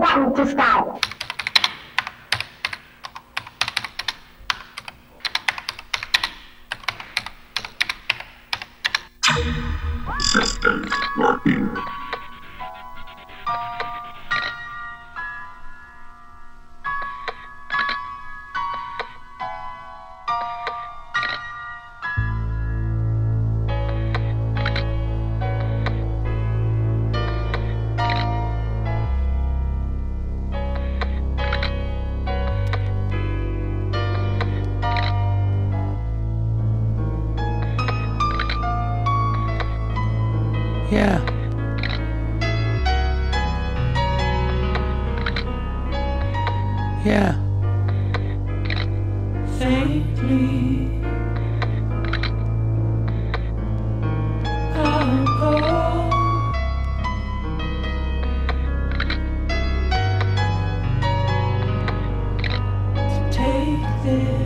Quantos caras? Take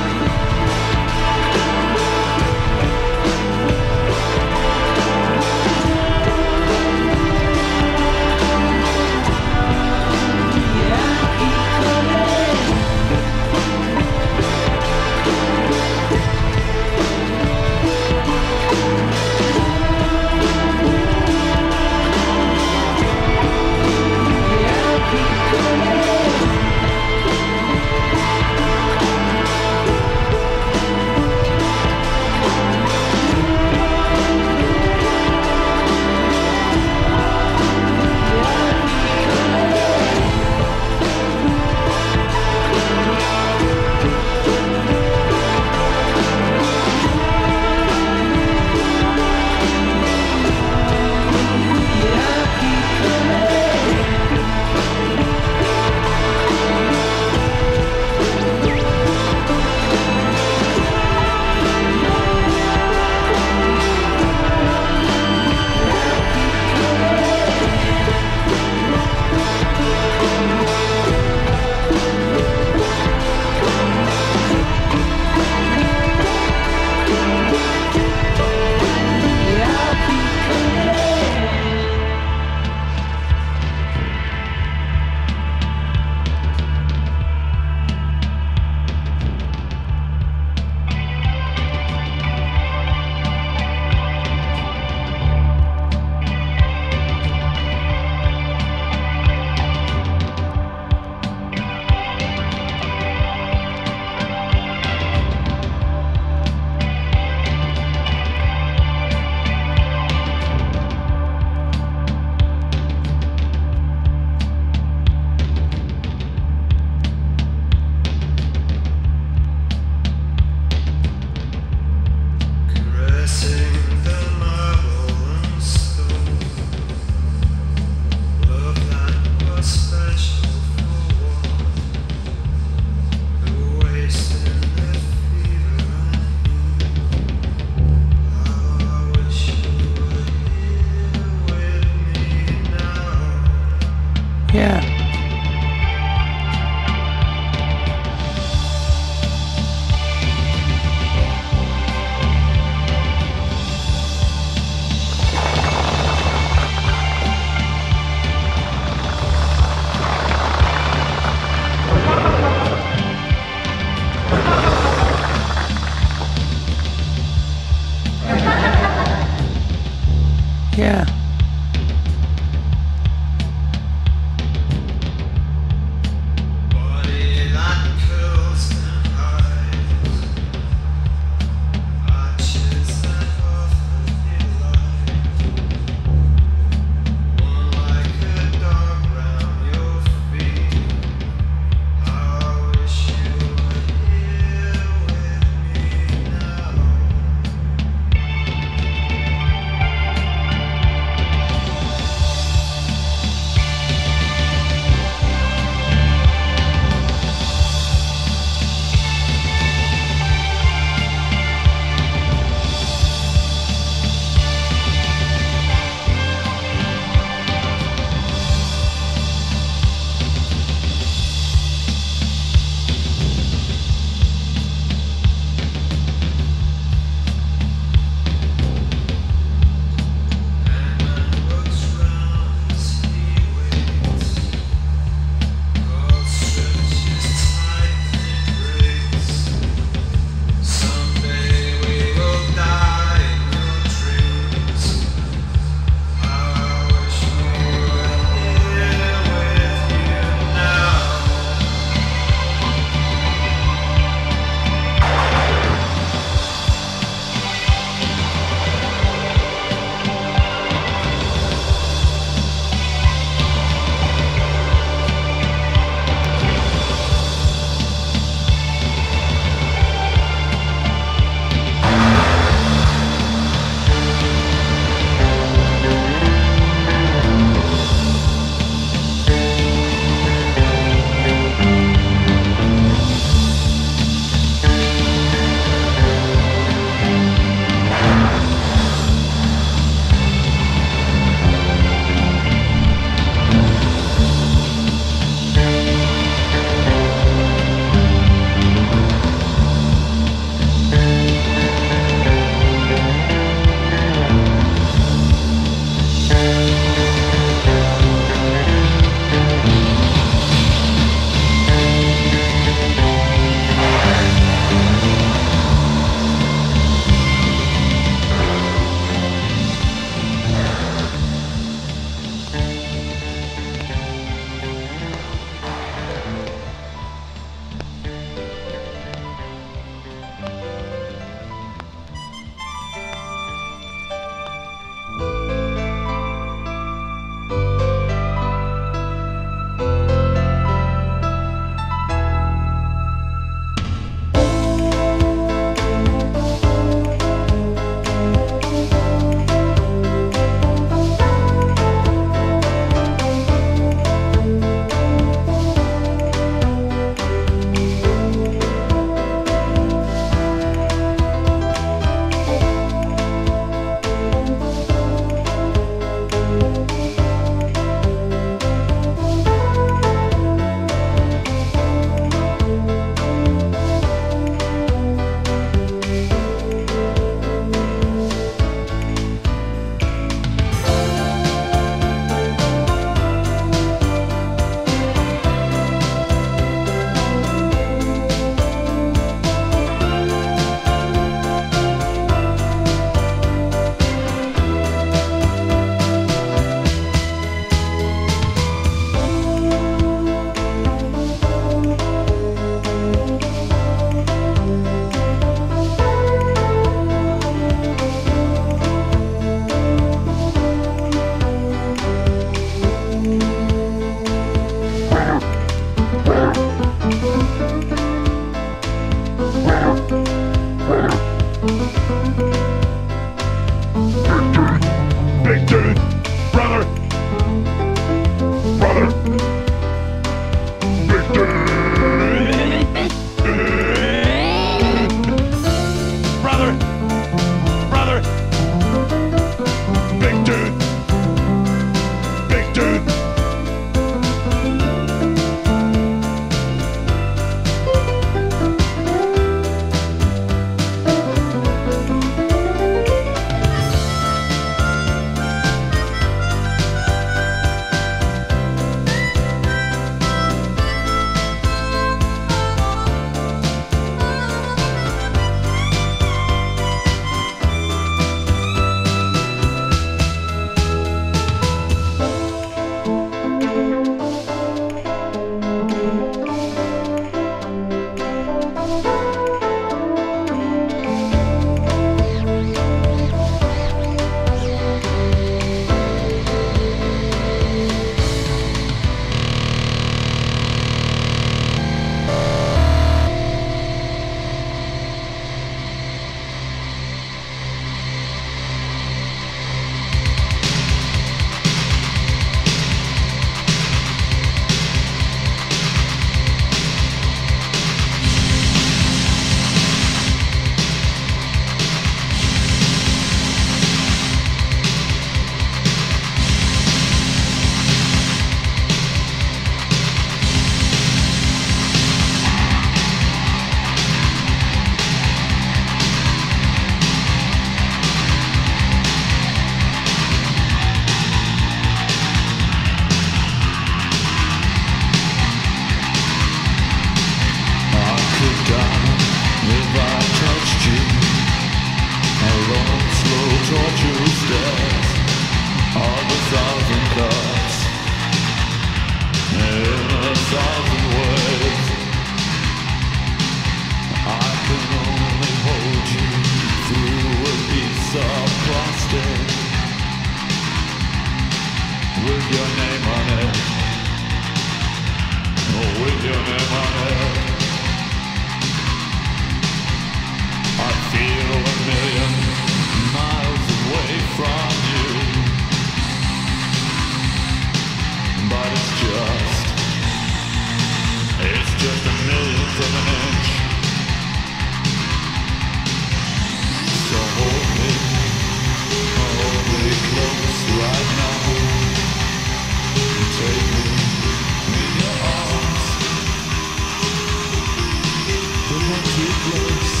too close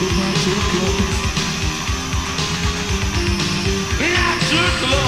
Not your clothes. Not your clothes.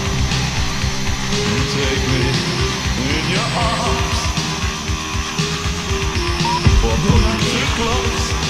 Take me in your arms. Too close.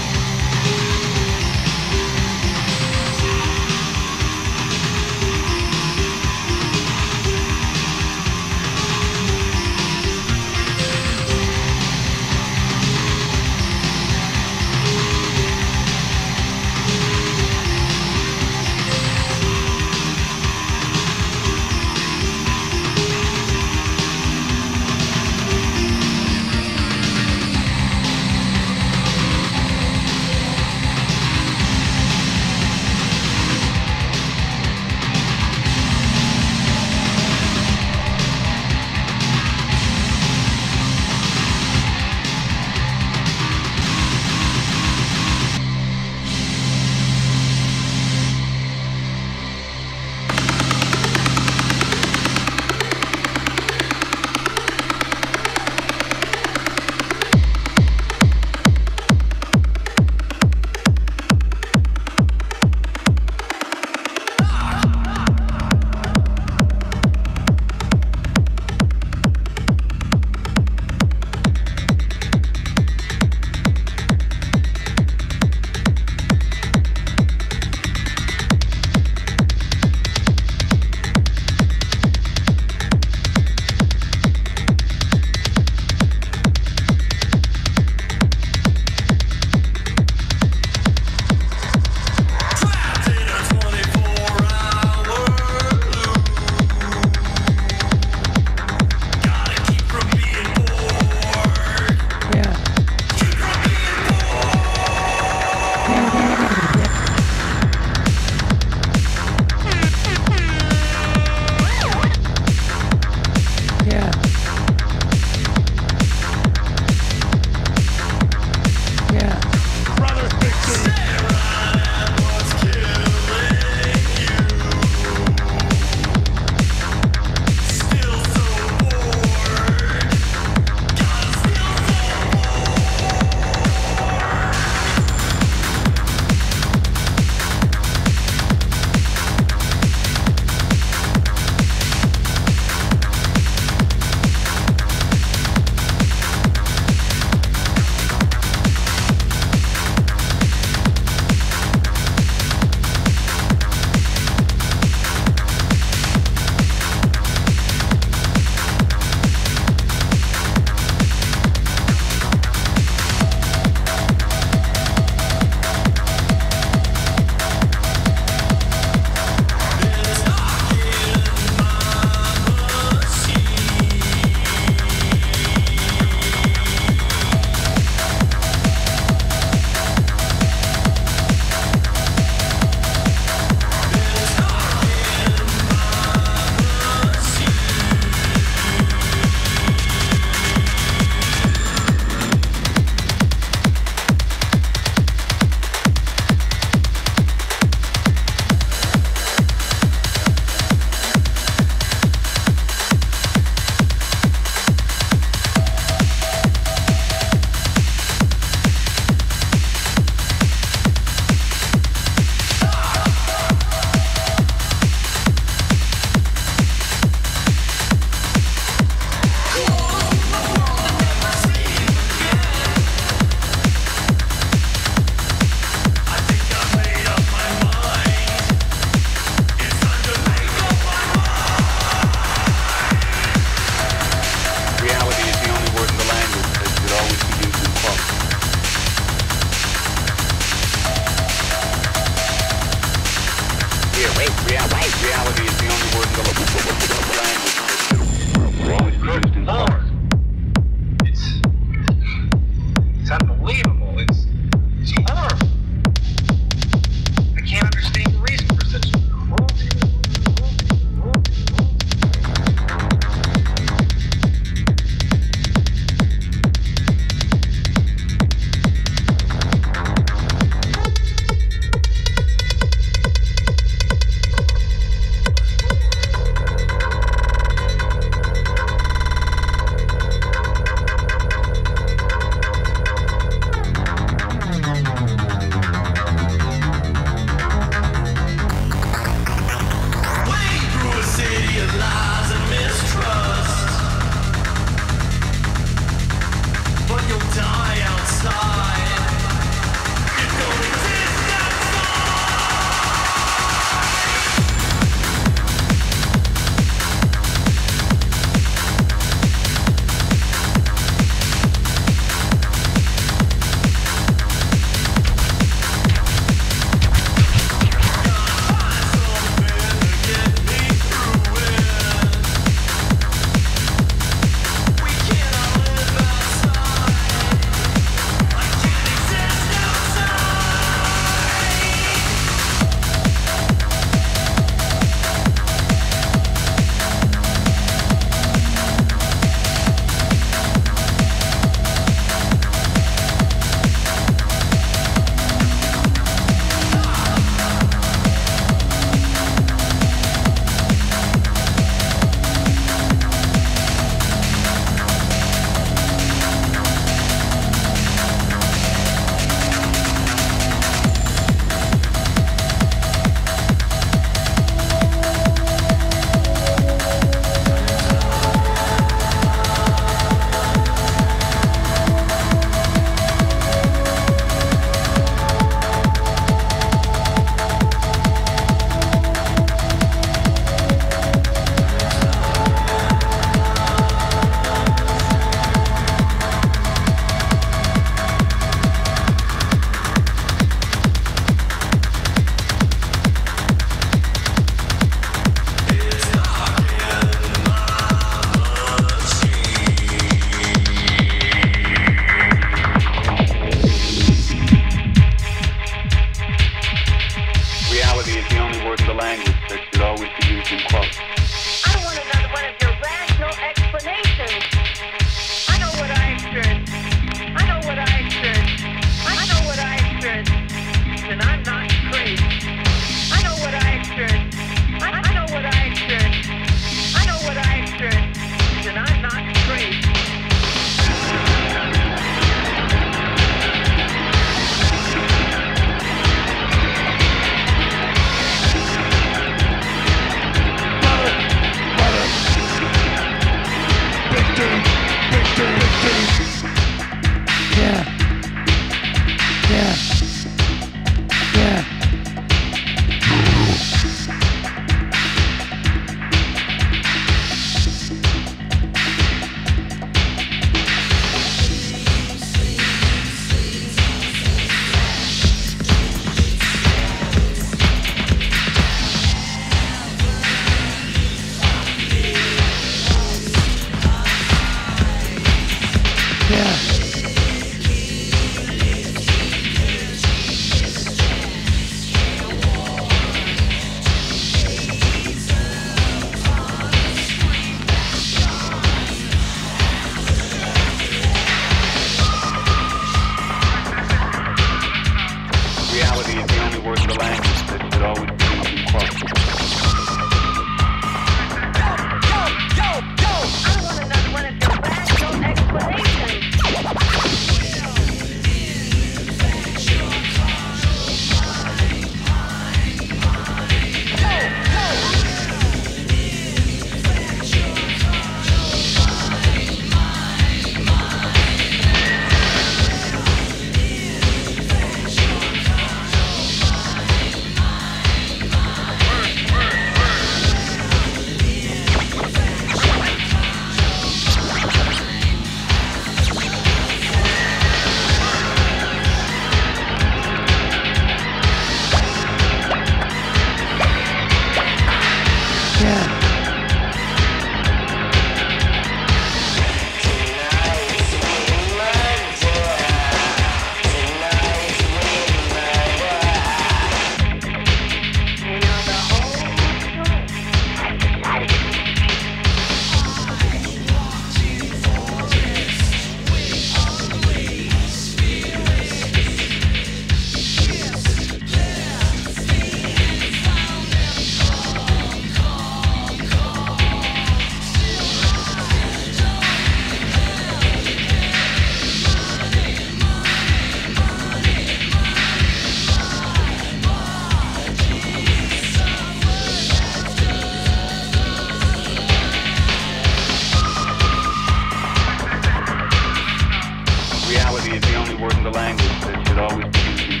that should always be in.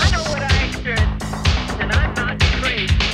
I know what I experienced, and I'm not crazy.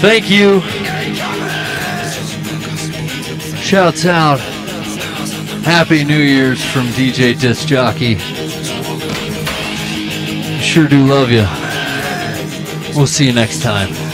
Thank you. Shouts out. Happy New Year's from DJ Disc Jockey. Sure do love you. We'll see you next time.